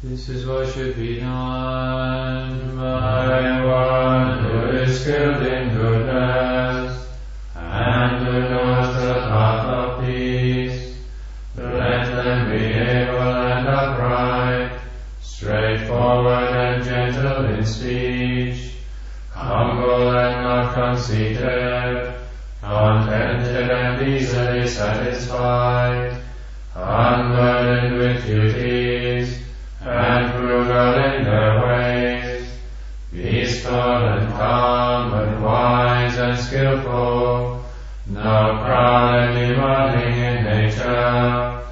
This is what should be done by one who is skilled in goodness and who knows the path of peace. Let them be able and upright, straightforward and gentle in speech, humble and not conceited, contented and easily satisfied, unburdened with not proud and demanding in nature.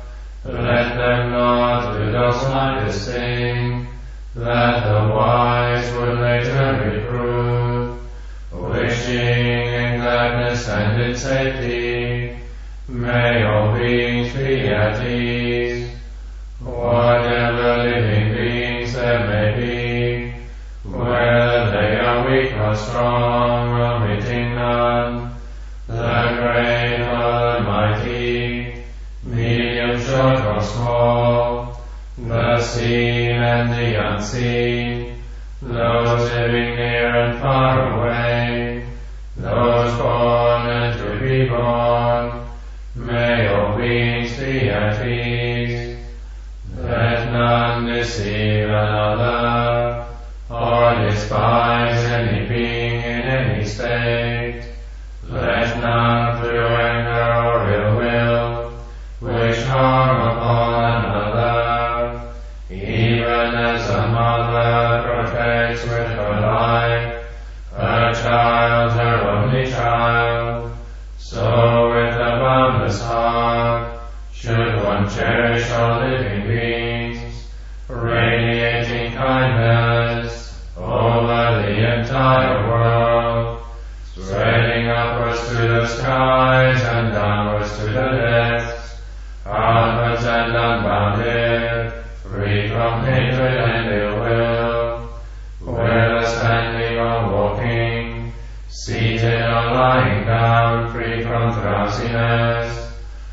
Let them not do the slightest thing that the wise would later reprove, wishing in gladness and in safety, may all beings be at ease. Whatever living beings there may be, whether are weak or strong, omitting none, the great or mighty, medium, short or small, the seen and the unseen, those living near and far away, those born and to be born, may all beings be at ease. Let none deceive another, despise any being in any state. Let none through anger or ill will wish harm upon another, even as a mother protects with her life her child, her only child. So with a boundless heart should one cherish all living beings, entire world, spreading upwards to the skies and downwards to the depths, outwards and unbounded, free from hatred and ill will, whether standing or walking, seated or lying down, free from drowsiness.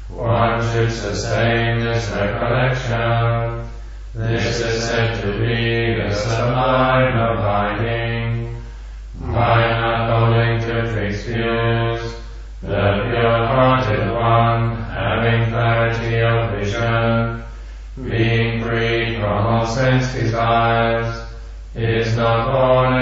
One should sustain this recollection. This is said to be the sublime abiding. Views, the pure-hearted one, having clarity of vision, being freed from all sense desires, is not born